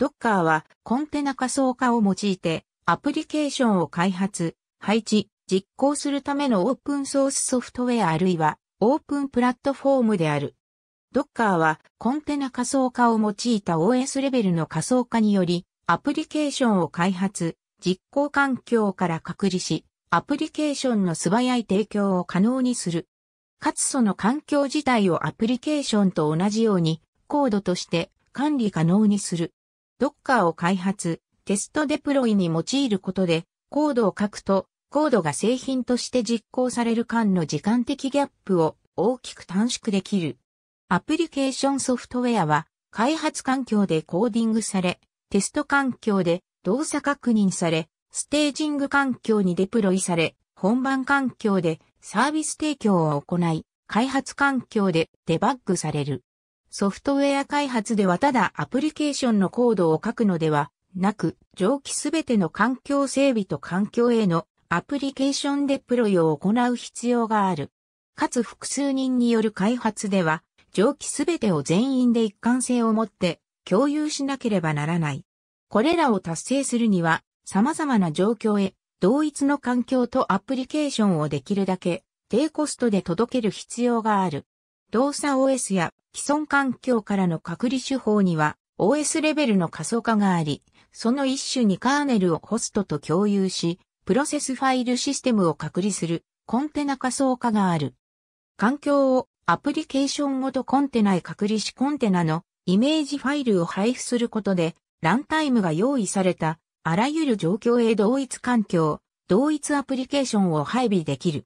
Docker はコンテナ仮想化を用いてアプリケーションを開発、配置、実行するためのオープンソースソフトウェアあるいはオープンプラットフォームである。Docker はコンテナ仮想化を用いた OS レベルの仮想化によりアプリケーションを開発、実行環境から隔離し、アプリケーションの素早い提供を可能にする。かつその環境自体をアプリケーションと同じようにコードとして管理可能にする。Docker を開発、テストデプロイに用いることで、コードを書くと、コードが製品として実行される間の時間的ギャップを大きく短縮できる。アプリケーションソフトウェアは、開発環境でコーディングされ、テスト環境で動作確認され、ステージング環境にデプロイされ、本番環境でサービス提供を行い、開発環境でデバッグされる。ソフトウェア開発ではただアプリケーションのコードを書くのではなく、上記すべての環境整備と環境へのアプリケーションデプロイを行う必要がある。かつ複数人による開発では、上記すべてを全員で一貫性を持って共有しなければならない。これらを達成するには、様々な状況へ同一の環境とアプリケーションをできるだけ低コストで届ける必要がある。動作 OS や既存環境からの隔離手法には OS レベルの仮想化があり、その一種にカーネルをホストと共有し、プロセスファイルシステムを隔離するコンテナ仮想化がある。環境をアプリケーションごとコンテナへ隔離しコンテナのイメージファイルを配布することで、ランタイムが用意されたあらゆる状況へ同一環境、同一アプリケーションを配備できる。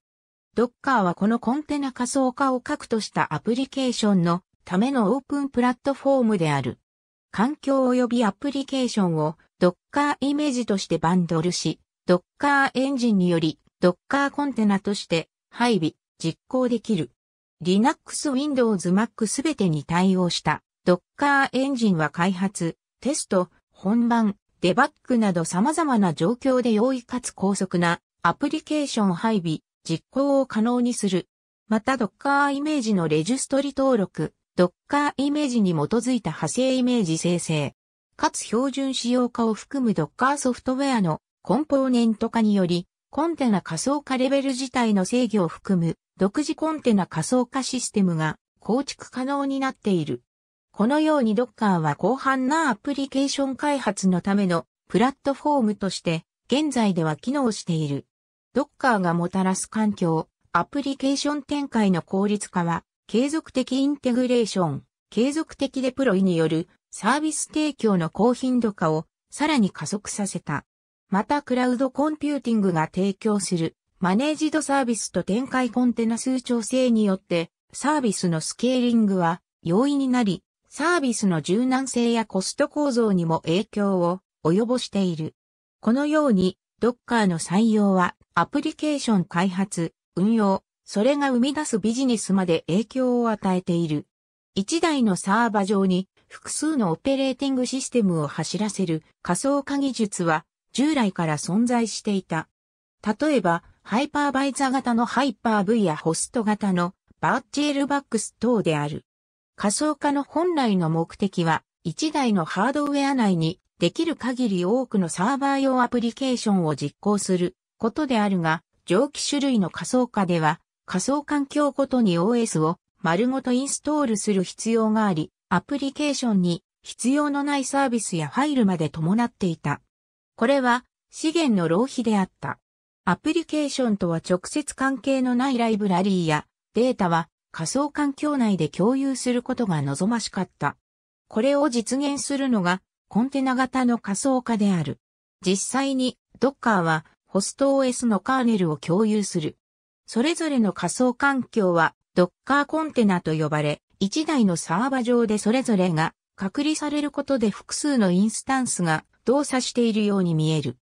Docker はこのコンテナ仮想化を核としたアプリケーションのためのオープンプラットフォームである。環境及びアプリケーションを Docker イメージとしてバンドルし、Docker エンジンにより Docker コンテナとして配備、実行できる。Linux、Windows、Mac すべてに対応した Docker エンジンは開発、テスト、本番、デバッグなど様々な状況で容易かつ高速なアプリケーション配備、実行を可能にする。また Docker イメージのレジストリ登録、Docker イメージに基づいた派生イメージ生成、かつ標準仕様化を含む Docker ソフトウェアのコンポーネント化により、コンテナ仮想化レベル自体の制御を含む独自コンテナ仮想化システムが構築可能になっている。このように Docker は広範なアプリケーション開発のためのプラットフォームとして現在では機能している。Docker がもたらす環境、アプリケーション展開の効率化は、継続的インテグレーション、継続的デプロイによるサービス提供の高頻度化をさらに加速させた。またクラウドコンピューティングが提供するマネージドサービスと展開コンテナ数調整によってサービスのスケーリングは容易になり、サービスの柔軟性やコスト構造にも影響を及ぼしている。このように Docker の採用はアプリケーション開発、運用、それが生み出すビジネスまで影響を与えている。一台のサーバ上に複数のオペレーティングシステムを走らせる仮想化技術は従来から存在していた。例えば、ハイパーバイザー型のハイパー V やホスト型のバーチエルバックス等である。仮想化の本来の目的は、一台のハードウェア内にできる限り多くのサーバー用アプリケーションを実行することであるが、上記種類の仮想化では、仮想環境ごとに OS を丸ごとインストールする必要があり、アプリケーションに必要のないサービスやファイルまで伴っていた。これは資源の浪費であった。アプリケーションとは直接関係のないライブラリーやデータは仮想環境内で共有することが望ましかった。これを実現するのがコンテナ型の仮想化である。実際に Docker はホスト OS のカーネルを共有する。それぞれの仮想環境は Docker コンテナと呼ばれ、一台のサーバ上でそれぞれが隔離されることで複数のインスタンスが動作しているように見える。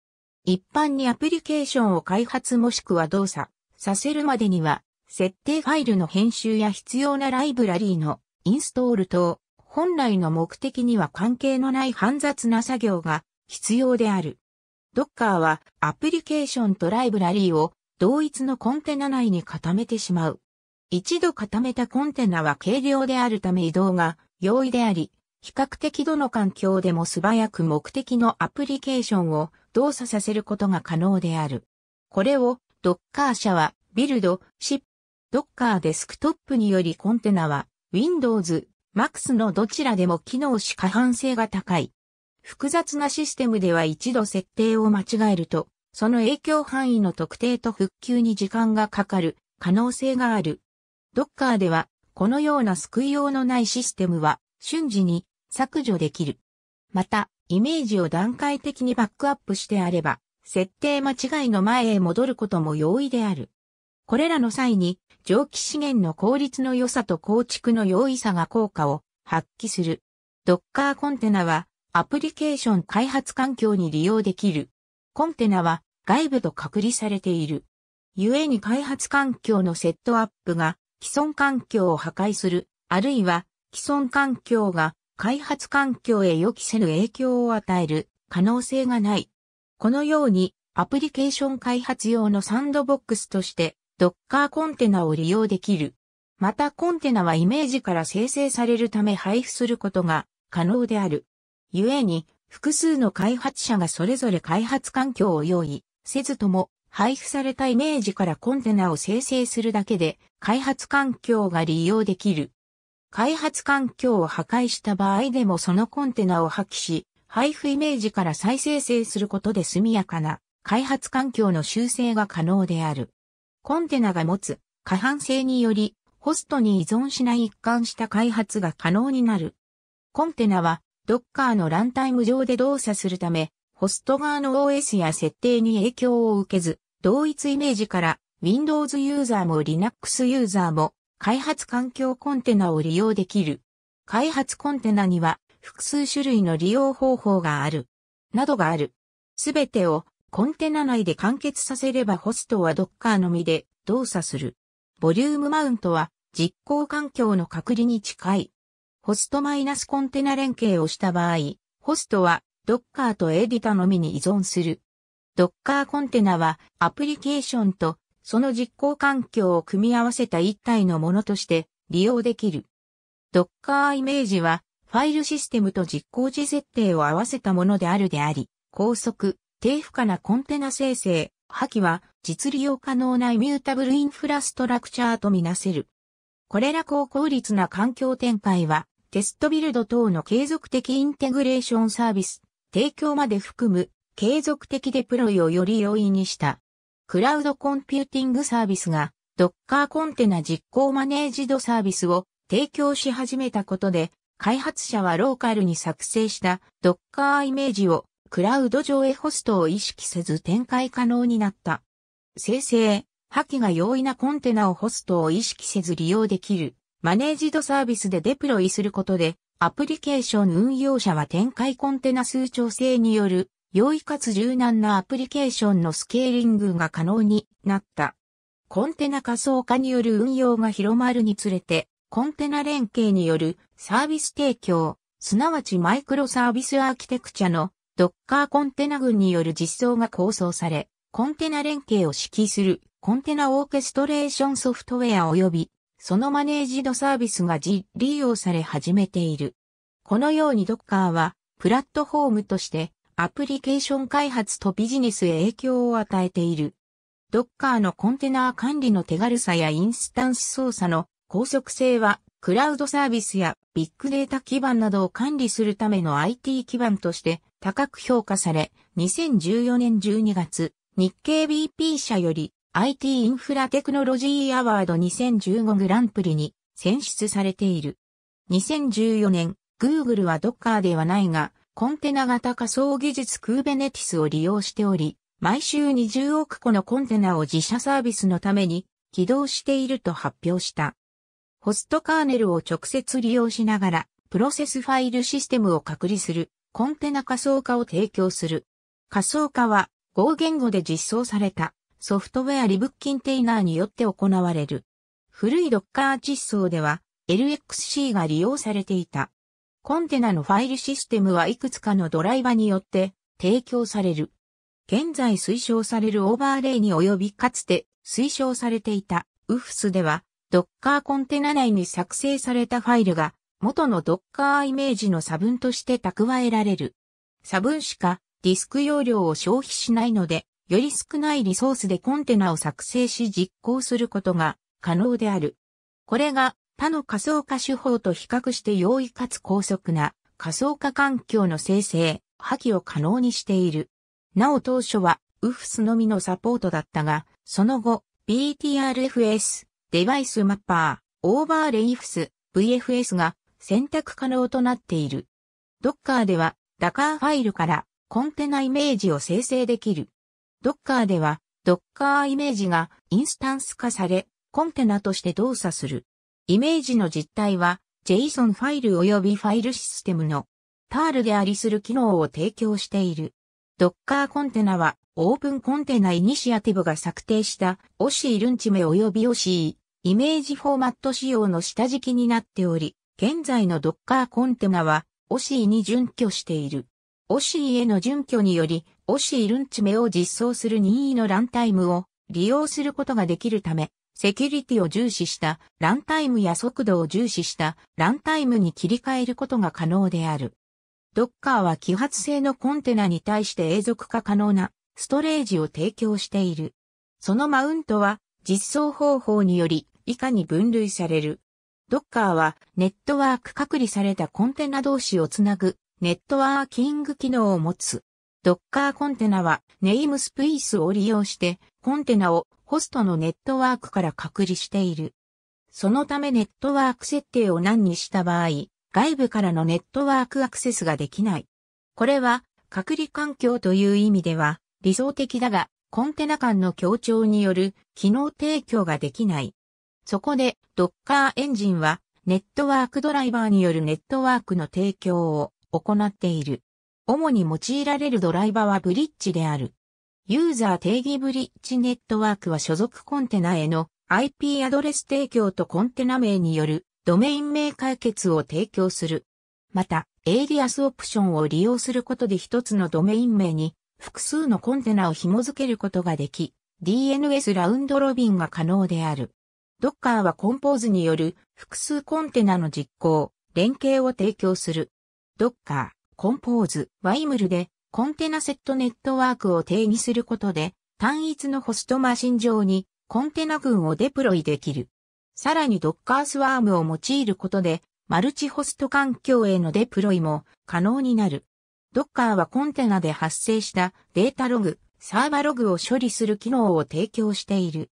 一般にアプリケーションを開発もしくは動作させるまでには、設定ファイルの編集や必要なライブラリーのインストール等、本来の目的には関係のない煩雑な作業が必要である。Docker はアプリケーションとライブラリーを同一のコンテナ内に固めてしまう。一度固めたコンテナは軽量であるため移動が容易であり、比較的どの環境でも素早く目的のアプリケーションを動作させることが可能である。これを Docker 社はビルド、シップ、Docker デスクトップによりコンテナは Windows、Max のどちらでも機能し過半性が高い。複雑なシステムでは一度設定を間違えると、その影響範囲の特定と復旧に時間がかかる可能性がある。Docker では、このような救いようのないシステムは瞬時に削除できる。また、イメージを段階的にバックアップしてあれば、設定間違いの前へ戻ることも容易である。これらの際に、蒸気資源の効率の良さと構築の容易さが効果を発揮する。Docker コンテナはアプリケーション開発環境に利用できる。コンテナは外部と隔離されている。故に開発環境のセットアップが既存環境を破壊する、あるいは既存環境が開発環境へ予期せぬ影響を与える可能性がない。このようにアプリケーション開発用のサンドボックスとして Docker コンテナを利用できる。またコンテナはイメージから生成されるため配布することが可能である。故に、複数の開発者がそれぞれ開発環境を用意せずとも配布されたイメージからコンテナを生成するだけで開発環境が利用できる。開発環境を破壊した場合でもそのコンテナを破棄し、配布イメージから再生成することで速やかな開発環境の修正が可能である。コンテナが持つ過半性により、ホストに依存しない一貫した開発が可能になる。コンテナは Docker のランタイム上で動作するため、ホスト側の OS や設定に影響を受けず、同一イメージから Windows ユーザーも Linux ユーザーも開発環境コンテナを利用できる。開発コンテナには複数種類の利用方法がある。などがある。すべてをコンテナ内で完結させればホストは Docker のみで動作する。ボリュームマウントは実行環境の隔離に近い。ホストマイナスコンテナ連携をした場合、ホストは Docker とエディタのみに依存する。Docker コンテナはアプリケーションとその実行環境を組み合わせた一体のものとして利用できる。Docker イメージはファイルシステムと実行時設定を合わせたものであるであり、高速、低負荷なコンテナ生成、破棄は実利用可能なイミュータブルインフラストラクチャーとみなせる。これら高効率な環境展開はテストビルド等の継続的インテグレーションサービス、提供まで含む継続的デプロイをより容易にした。クラウドコンピューティングサービスが Docker コンテナ実行マネージドサービスを提供し始めたことで、開発者はローカルに作成した Docker イメージをクラウド上へホストを意識せず展開可能になった。生成、破棄が容易なコンテナをホストを意識せず利用できる。マネージドサービスでデプロイすることで、アプリケーション運用者は展開コンテナ数調整による、容易かつ柔軟なアプリケーションのスケーリングが可能になった。コンテナ仮想化による運用が広まるにつれて、コンテナ連携によるサービス提供、すなわちマイクロサービスアーキテクチャの Docker コンテナ群による実装が構想され、コンテナ連携を指揮するコンテナオーケストレーションソフトウェア及び、そのマネージドサービスが実利用され始めている。このように Docker は、プラットフォームとしてアプリケーション開発とビジネスへ影響を与えている。Docker のコンテナー管理の手軽さやインスタンス操作の高速性は、クラウドサービスやビッグデータ基盤などを管理するための IT 基盤として高く評価され、2014年12月、日経 BP 社より IT インフラテクノロジーアワード2015グランプリに選出されている。2014年、Google は Docker ではないが、コンテナ型仮想技術 Kubernetes を利用しており、毎週20億個のコンテナを自社サービスのために起動していると発表した。ホストカーネルを直接利用しながら、プロセスファイルシステムを隔離するコンテナ仮想化を提供する。仮想化は Go 言語で実装されたソフトウェアリブッキンテイナーによって行われる。古い Docker 実装では LXC が利用されていた。コンテナのファイルシステムはいくつかのドライバによって提供される。現在推奨されるオーバーレイに及びかつて推奨されていた UFS では Docker コンテナ内に作成されたファイルが元の Docker イメージの差分として蓄えられる。差分しかディスク容量を消費しないので、より少ないリソースでコンテナを作成し実行することが可能である。これが他の仮想化手法と比較して容易かつ高速な仮想化環境の生成、破棄を可能にしている。なお当初は AUFS のみのサポートだったが、その後 BTRFS、 Device Mapper、 OverlayFS、VFS が選択可能となっている。Docker では Docker ファイルからコンテナイメージを生成できる。Docker では Docker イメージがインスタンス化され、コンテナとして動作する。イメージの実態は JSON ファイル及びファイルシステムの TAR でありする機能を提供している。Docker コンテナはオープンコンテナイニシアティブが策定したオシールンチメ及びオシーイメージフォーマット仕様の下敷きになっており、現在の Docker コンテナはオシーに準拠している。オシーへの準拠により、オシールンチメを実装する任意のランタイムを利用することができるため、セキュリティを重視したランタイムや速度を重視したランタイムに切り替えることが可能である。Docker は揮発性のコンテナに対して永続化可能なストレージを提供している。そのマウントは実装方法により以下に分類される。Docker はネットワーク隔離されたコンテナ同士をつなぐネットワーキング機能を持つ。Docker コンテナはネームスペースを利用してコンテナをホストのネットワークから隔離している。そのためネットワーク設定を何にした場合、外部からのネットワークアクセスができない。これは隔離環境という意味では理想的だが、コンテナ間の協調による機能提供ができない。そこで Docker エンジンはネットワークドライバーによるネットワークの提供を行っている。主に用いられるドライバーはブリッジである。ユーザー定義ブリッジネットワークは所属コンテナへの IP アドレス提供とコンテナ名によるドメイン名解決を提供する。また、エイリアスオプションを利用することで一つのドメイン名に複数のコンテナを紐付けることができ、DNS ラウンドロビンが可能である。Docker はコンポーズによる複数コンテナの実行、連携を提供する。Docker、コンポーズ、YML でコンテナセットネットワークを定義することで、単一のホストマシン上にコンテナ群をデプロイできる。さらに Docker スワームを用いることで、マルチホスト環境へのデプロイも可能になる。Docker はコンテナで発生したデータログ、サーバログを処理する機能を提供している。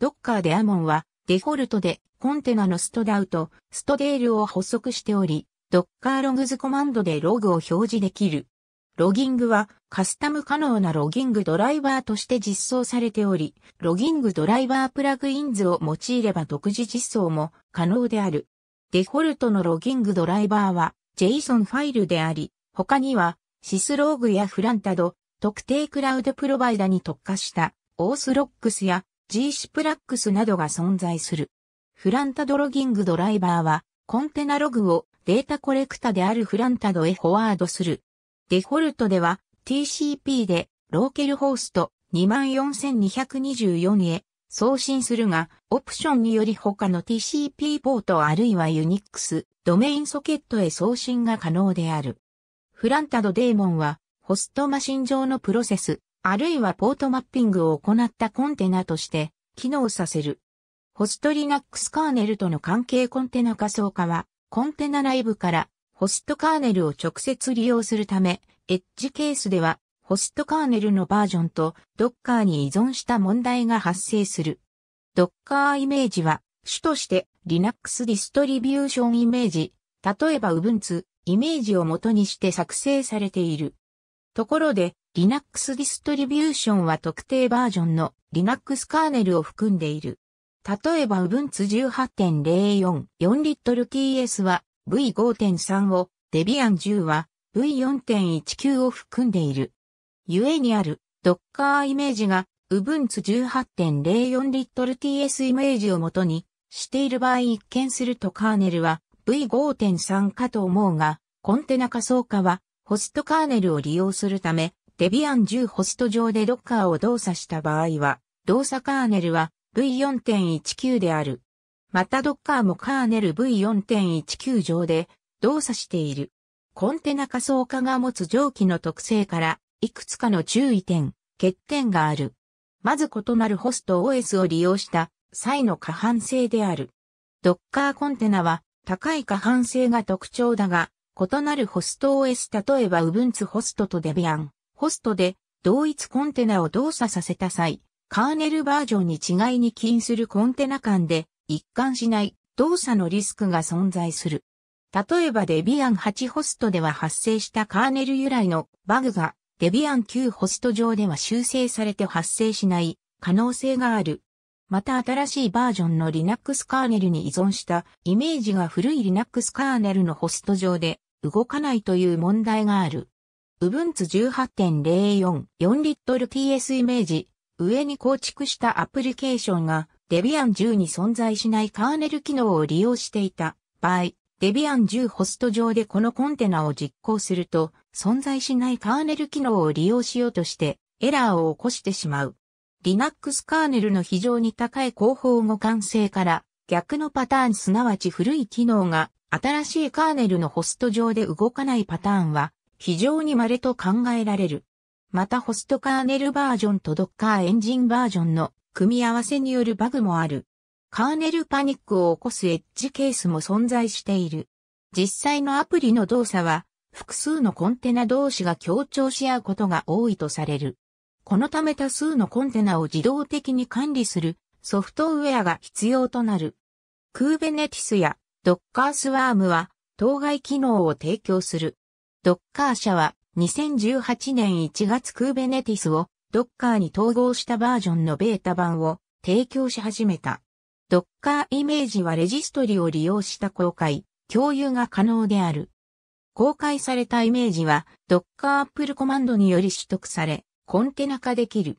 Docker でアモンはデフォルトでコンテナのストダウト、ストデールを補足しており、Docker ログズコマンドでログを表示できる。ロギングはカスタム可能なロギングドライバーとして実装されており、ロギングドライバープラグインズを用いれば独自実装も可能である。デフォルトのロギングドライバーは JSON ファイルであり、他にはシスローグやフランタド、特定クラウドプロバイダに特化したオースロックスや G シプラックスなどが存在する。フランタドロギングドライバーはコンテナログをデータコレクタであるフランタドへフォワードするデフォルトでは TCP でローケルホースト24224へ送信するが、オプションにより他の TCP ポートあるいは Unix ドメインソケットへ送信が可能である。フランタドデーモンはホストマシン上のプロセス、あるいはポートマッピングを行ったコンテナとして機能させる。ホスト Linux カーネルとの関係コンテナ仮想化は、コンテナ内部からホストカーネルを直接利用するため、エッジケースでは、ホストカーネルのバージョンと Docker に依存した問題が発生する。Docker イメージは、主として Linux ディストリビューションイメージ、例えば Ubuntu イメージを元にして作成されている。ところで、Linux ディストリビューションは特定バージョンの Linux カーネルを含んでいる。例えば Ubuntu 18.04 4LTS は V5.3 を、デビアン10は V4.19 を含んでいる。故にある Docker イメージが Ubuntu 18.04 TS イメージをもとにしている場合一見するとカーネルは V5.3 かと思うが、コンテナ仮想化はホストカーネルを利用するため、デビアン10ホスト上で Docker を動作した場合は、動作カーネルは V4.19 である。またドッカーもカーネル V4.19 上で動作している。コンテナ仮想化が持つ蒸気の特性からいくつかの注意点、欠点がある。まず異なるホスト OS を利用した際の過半性である。ドッカーコンテナは高い過半性が特徴だが、異なるホスト OS 例えば Ubuntu ホストと Debian ホストで同一コンテナを動作させた際、カーネルバージョンに違いに起因するコンテナ間で一貫しない動作のリスクが存在する。例えばデビアン8ホストでは発生したカーネル由来のバグがデビアン9ホスト上では修正されて発生しない可能性がある。また新しいバージョンの Linux カーネルに依存したイメージが古い Linux カーネルのホスト上で動かないという問題がある。Ubuntu 18.04 4リットル TS イメージ上に構築したアプリケーションが Debian 10に存在しないカーネル機能を利用していた場合、Debian 10ホスト上でこのコンテナを実行すると、存在しないカーネル機能を利用しようとしてエラーを起こしてしまう。Linux カーネルの非常に高い広報互換性から逆のパターンすなわち古い機能が新しいカーネルのホスト上で動かないパターンは非常に稀と考えられる。またホストカーネルバージョンと Docker エンジンバージョンの組み合わせによるバグもある。カーネルパニックを起こすエッジケースも存在している。実際のアプリの動作は、複数のコンテナ同士が協調し合うことが多いとされる。このため多数のコンテナを自動的に管理するソフトウェアが必要となる。クーベネティスやドッカースワームは当該機能を提供する。ドッカー社は2018年1月クーベネティスをドッカーに統合したバージョンのベータ版を提供し始めた。ドッカーイメージはレジストリを利用した公開、共有が可能である。公開されたイメージは、ドッカーアップルコマンドにより取得され、コンテナ化できる。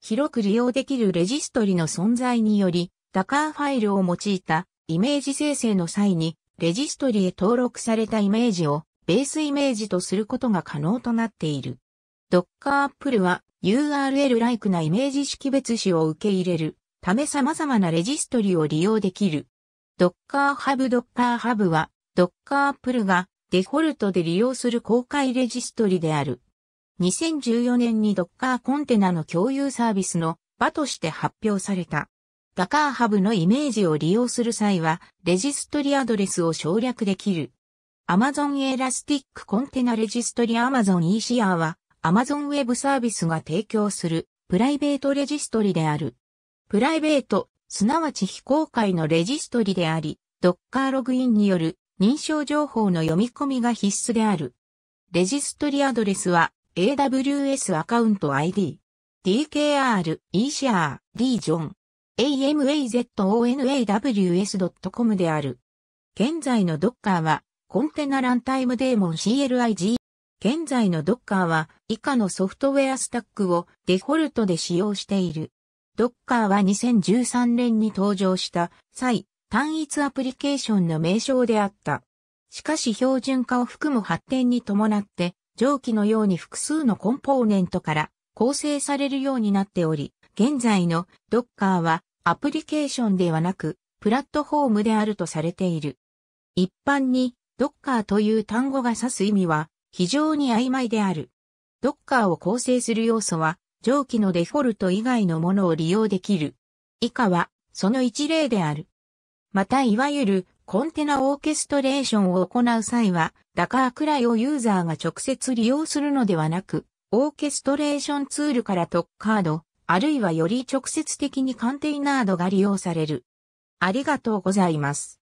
広く利用できるレジストリの存在により、ダカーファイルを用いたイメージ生成の際に、レジストリへ登録されたイメージをベースイメージとすることが可能となっている。ドッカーアップルは URL-like なイメージ識別子を受け入れるため様々なレジストリを利用できる。Docker Hub Docker Hub は Docker Apple がデフォルトで利用する公開レジストリである。2014年に Docker コンテナの共有サービスの場として発表された。Docker Hub のイメージを利用する際は、レジストリアドレスを省略できる。Amazon Elastic コンテナレジストリ Amazon ECR は Amazon Web サービスが提供するプライベートレジストリである。プライベート、すなわち非公開のレジストリであり、Docker ログインによる認証情報の読み込みが必須である。レジストリアドレスは AWS アカウント ID、DKR、eShare、Region、amazonaws.com である。現在の Docker はコンテナランタイムデーモン CLIG 現在の Docker は以下のソフトウェアスタックをデフォルトで使用している。Docker は2013年に登場した際、単一アプリケーションの名称であった。しかし標準化を含む発展に伴って、蒸気のように複数のコンポーネントから構成されるようになっており、現在の Docker はアプリケーションではなく、プラットフォームであるとされている。一般に Docker という単語が指す意味は非常に曖昧である。ドッカーを構成する要素は、上記のデフォルト以外のものを利用できる。以下は、その一例である。また、いわゆる、コンテナオーケストレーションを行う際は、ダカーくらいをユーザーが直接利用するのではなく、オーケストレーションツールから特カード、あるいはより直接的にカンテイナードが利用される。ありがとうございます。